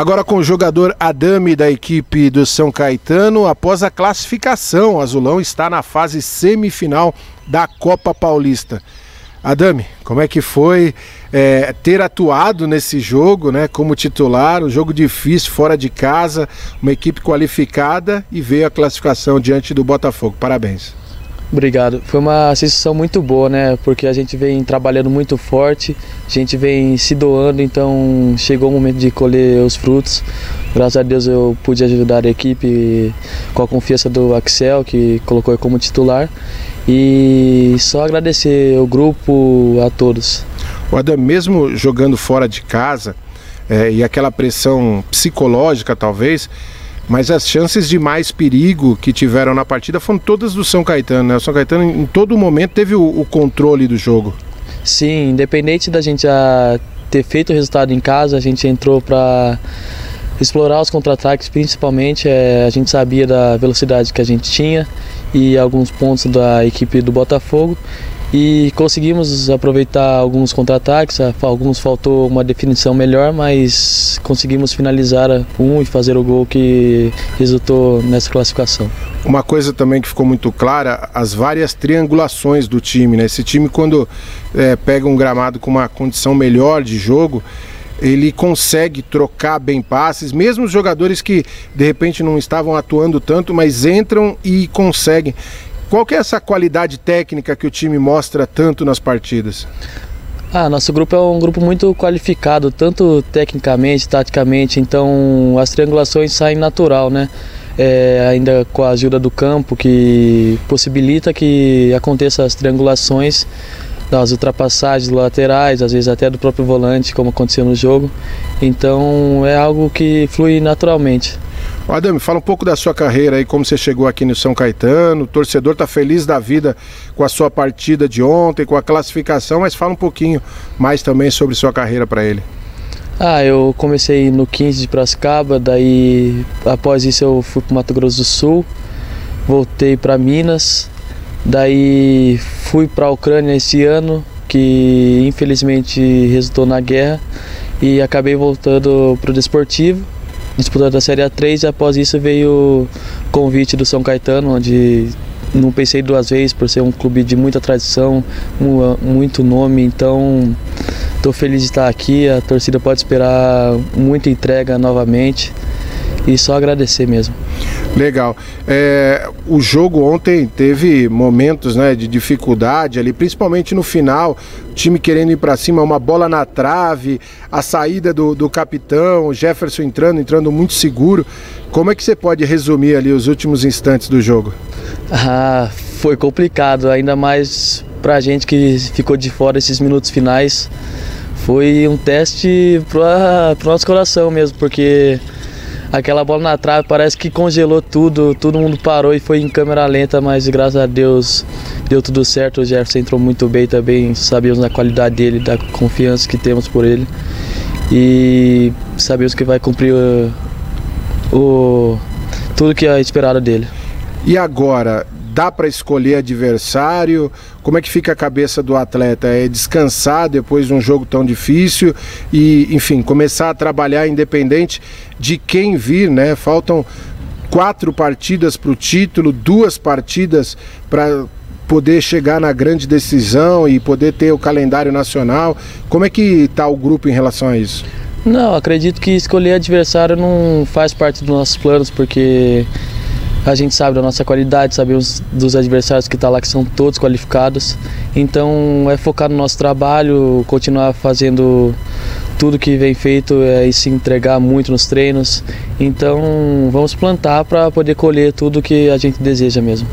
Agora com o jogador Adame da equipe do São Caetano, após a classificação, o Azulão está na fase semifinal da Copa Paulista. Adame, como é que foi é, ter atuado nesse jogo, né, como titular, um jogo difícil, fora de casa, uma equipe qualificada e veio a classificação diante do Botafogo. Parabéns. Obrigado. Foi uma sensação muito boa, né? Porque a gente vem trabalhando muito forte, a gente vem se doando, então chegou o momento de colher os frutos. Graças a Deus eu pude ajudar a equipe com a confiança do Axel, que colocou como titular. E só agradecer o grupo, a todos. O Adam, mesmo jogando fora de casa é, e aquela pressão psicológica, talvez, mas as chances de mais perigo que tiveram na partida foram todas do São Caetano, né? O São Caetano em todo momento teve o, o controle do jogo. Sim, independente da gente ter feito o resultado em casa, a gente entrou para explorar os contra-ataques, principalmente é, a gente sabia da velocidade que a gente tinha e alguns pontos da equipe do Botafogo e conseguimos aproveitar alguns contra-ataques, alguns faltou uma definição melhor, mas conseguimos finalizar um e fazer o gol que resultou nessa classificação. Uma coisa também que ficou muito clara, as várias triangulações do time, né? Esse time quando é, pega um gramado com uma condição melhor de jogo, ele consegue trocar bem passes, mesmo os jogadores que de repente não estavam atuando tanto, mas entram e conseguem. Qual que é essa qualidade técnica que o time mostra tanto nas partidas? Ah, nosso grupo é um grupo muito qualificado, tanto tecnicamente, taticamente, então as triangulações saem natural, né? É, ainda com a ajuda do campo que possibilita que aconteça as triangulações das ultrapassagens laterais, às vezes até do próprio volante, como aconteceu no jogo. Então é algo que flui naturalmente. Adame, fala um pouco da sua carreira aí, como você chegou aqui no São Caetano. O torcedor está feliz da vida com a sua partida de ontem, com a classificação, mas fala um pouquinho mais também sobre sua carreira para ele. Ah, eu comecei no 15 de Piracicaba, daí após isso eu fui para Mato Grosso do Sul, voltei para Minas, daí fui para a Ucrânia esse ano, que infelizmente resultou na guerra, e acabei voltando para o desportivo disputando a Série A3 e após isso veio o convite do São Caetano, onde não pensei duas vezes por ser um clube de muita tradição, muito nome, então estou feliz de estar aqui, a torcida pode esperar muita entrega novamente e só agradecer mesmo. Legal. É, o jogo ontem teve momentos né, de dificuldade ali, principalmente no final, o time querendo ir para cima, uma bola na trave, a saída do, do capitão, o Jefferson entrando, entrando muito seguro. Como é que você pode resumir ali os últimos instantes do jogo? Ah, foi complicado, ainda mais para a gente que ficou de fora esses minutos finais. Foi um teste para o nosso coração mesmo, porque aquela bola na trave parece que congelou tudo, todo mundo parou e foi em câmera lenta, mas graças a Deus deu tudo certo. O Jefferson entrou muito bem também, sabemos da qualidade dele, da confiança que temos por ele e sabemos que vai cumprir o, o tudo que é esperado dele. E agora, dá para escolher adversário? Como é que fica a cabeça do atleta? É descansar depois de um jogo tão difícil e, enfim, começar a trabalhar independente de quem vir, né? Faltam quatro partidas para o título, duas partidas para poder chegar na grande decisão e poder ter o calendário nacional. Como é que está o grupo em relação a isso? Não, acredito que escolher adversário não faz parte dos nossos planos, porque a gente sabe da nossa qualidade, sabemos dos adversários que estão tá lá, que são todos qualificados. Então é focar no nosso trabalho, continuar fazendo tudo que vem feito é, e se entregar muito nos treinos. Então vamos plantar para poder colher tudo que a gente deseja mesmo.